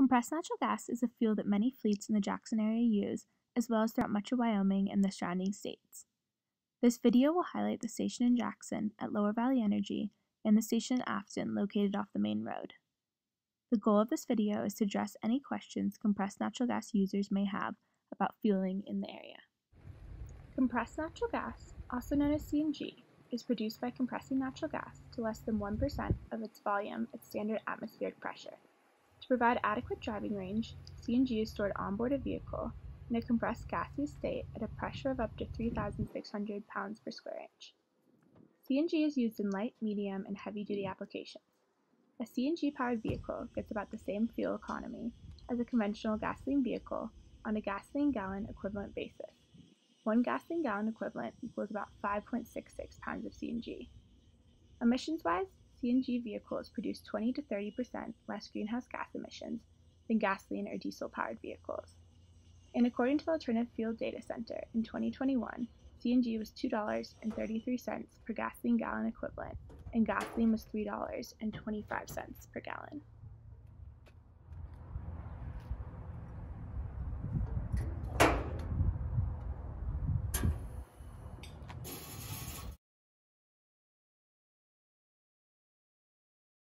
Compressed natural gas is a fuel that many fleets in the Jackson area use, as well as throughout much of Wyoming and the surrounding states. This video will highlight the station in Jackson at Lower Valley Energy and the station in Afton located off the main road. The goal of this video is to address any questions compressed natural gas users may have about fueling in the area. Compressed natural gas, also known as CNG, is produced by compressing natural gas to less than 1% of its volume at standard atmospheric pressure. To provide adequate driving range, CNG is stored onboard a vehicle in a compressed gaseous state at a pressure of up to 3,600 pounds per square inch. CNG is used in light, medium, and heavy-duty applications. A CNG-powered vehicle gets about the same fuel economy as a conventional gasoline vehicle on a gasoline gallon equivalent basis. One gasoline gallon equivalent equals about 5.66 pounds of CNG. Emissions-wise, CNG vehicles produce 20 to 30% less greenhouse gas emissions than gasoline or diesel powered vehicles. And according to the Alternative Fuel Data Center, in 2021, CNG was $2.33 per gasoline gallon equivalent, and gasoline was $3.25 per gallon.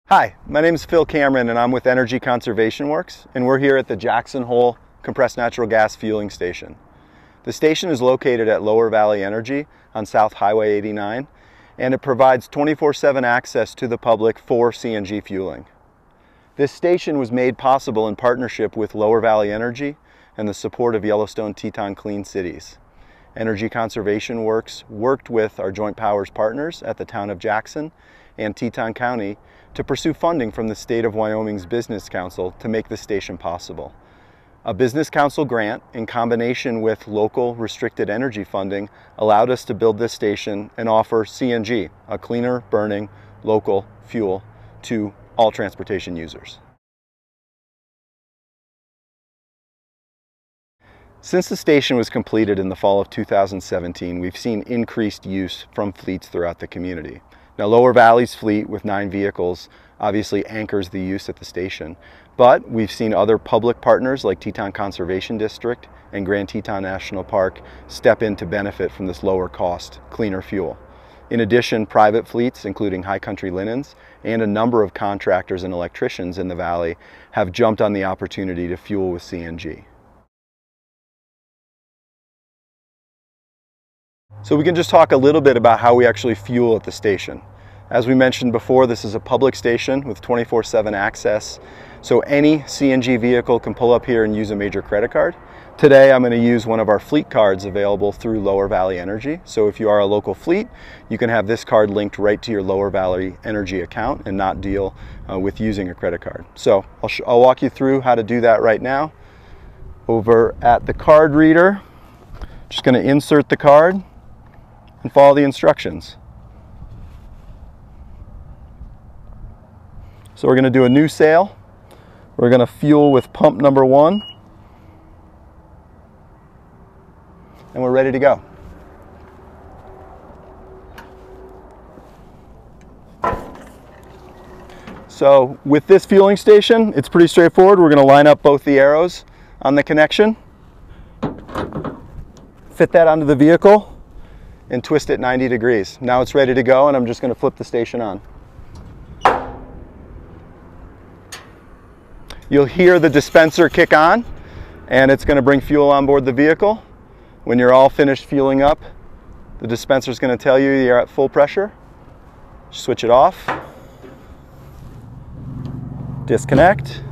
Hi, my name is Phil Cameron and I'm with Energy Conservation Works and we're here at the Jackson Hole Compressed Natural Gas Fueling Station. The station is located at Lower Valley Energy on South Highway 89 and it provides 24-7 access to the public for CNG fueling. This station was made possible in partnership with Lower Valley Energy and the support of Yellowstone Teton Clean Cities. Energy Conservation Works worked with our joint powers partners at the town of Jackson and Teton County to pursue funding from the state of Wyoming's Business Council to make the station possible. A Business Council grant in combination with local restricted energy funding allowed us to build this station and offer CNG, a cleaner burning local fuel, to all transportation users. Since the station was completed in the fall of 2017, we've seen increased use from fleets throughout the community. Now Lower Valley's fleet with nine vehicles obviously anchors the use at the station, but we've seen other public partners like Teton Conservation District and Grand Teton National Park step in to benefit from this lower cost, cleaner fuel. In addition, private fleets, including High Country Linens, and a number of contractors and electricians in the valley have jumped on the opportunity to fuel with CNG. So we can just talk a little bit about how we actually fuel at the station. As we mentioned before, this is a public station with 24-7 access. So any CNG vehicle can pull up here and use a major credit card. Today, I'm gonna use one of our fleet cards available through Lower Valley Energy. So if you are a local fleet, you can have this card linked right to your Lower Valley Energy account and not deal uh, with using a credit card. So I'll, I'll walk you through how to do that right now. Over at the card reader, just gonna insert the card and follow the instructions. So we're going to do a new sale. We're going to fuel with pump number one. And we're ready to go. So with this fueling station, it's pretty straightforward. We're going to line up both the arrows on the connection, fit that onto the vehicle, and twist it 90 degrees. Now it's ready to go and I'm just gonna flip the station on. You'll hear the dispenser kick on and it's gonna bring fuel on board the vehicle. When you're all finished fueling up, the dispenser is gonna tell you you're at full pressure. Switch it off. Disconnect.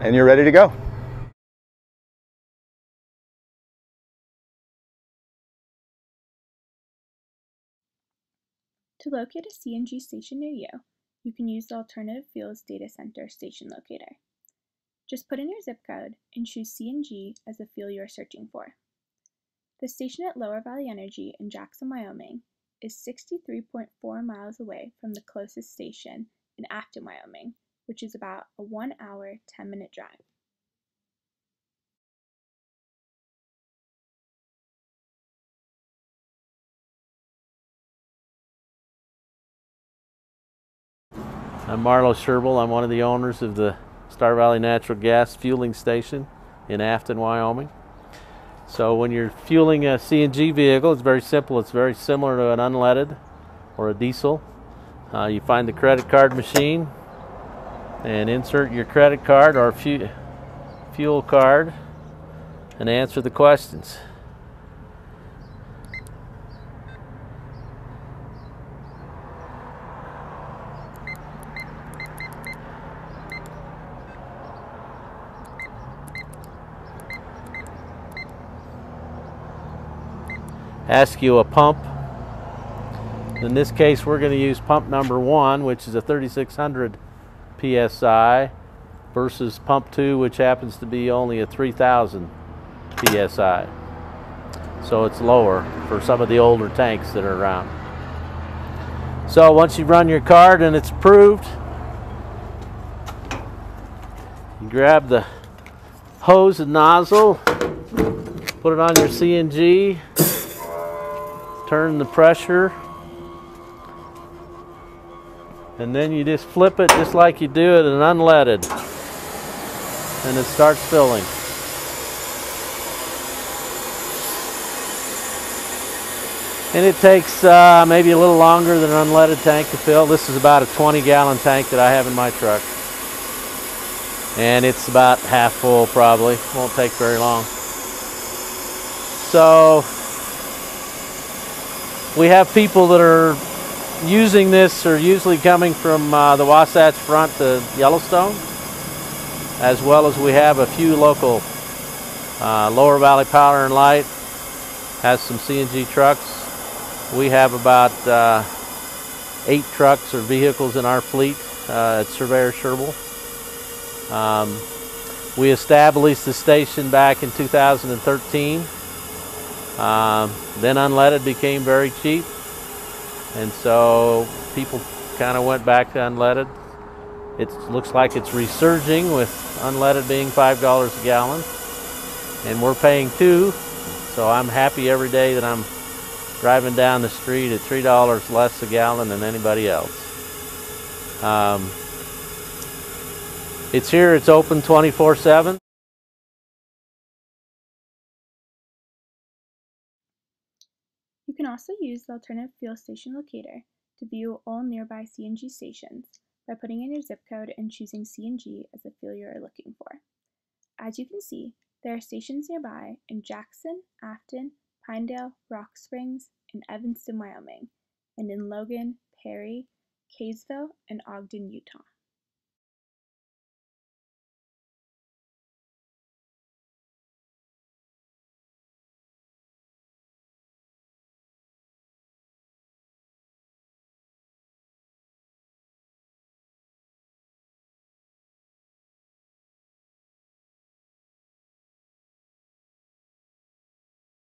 And you're ready to go. To locate a CNG station near you, you can use the Alternative Fuels Data Center station locator. Just put in your zip code and choose CNG as the fuel you are searching for. The station at Lower Valley Energy in Jackson, Wyoming is 63.4 miles away from the closest station in Afton, Wyoming, which is about a 1 hour, 10 minute drive. I'm Marlo Sherbel. I'm one of the owners of the Star Valley Natural Gas Fueling Station in Afton, Wyoming. So when you're fueling a CNG vehicle, it's very simple. It's very similar to an unleaded or a diesel. Uh, you find the credit card machine and insert your credit card or fu fuel card and answer the questions. Ask you a pump. In this case, we're going to use pump number one, which is a 3600 psi, versus pump two, which happens to be only a 3000 psi. So it's lower for some of the older tanks that are around. So once you run your card and it's approved, you grab the hose and nozzle, put it on your CNG, turn the pressure. And then you just flip it just like you do it in unleaded. And it starts filling. And it takes uh, maybe a little longer than an unleaded tank to fill. This is about a 20 gallon tank that I have in my truck. And it's about half full probably. Won't take very long. So we have people that are using this are usually coming from uh, the Wasatch Front to Yellowstone, as well as we have a few local uh, Lower Valley Power and Light has some CNG trucks. We have about uh, eight trucks or vehicles in our fleet uh, at Surveyor Sherbel. Um, we established the station back in 2013. Um, then unleaded became very cheap, and so people kind of went back to unleaded. It looks like it's resurging with unleaded being five dollars a gallon, and we're paying two. So I'm happy every day that I'm driving down the street at three dollars less a gallon than anybody else. Um, it's here. It's open 24/7. You can also use the Alternative Fuel Station Locator to view all nearby CNG stations by putting in your zip code and choosing CNG as the fuel you are looking for. As you can see, there are stations nearby in Jackson, Afton, Pinedale, Rock Springs, and Evanston, Wyoming, and in Logan, Perry, Kaysville, and Ogden, Utah.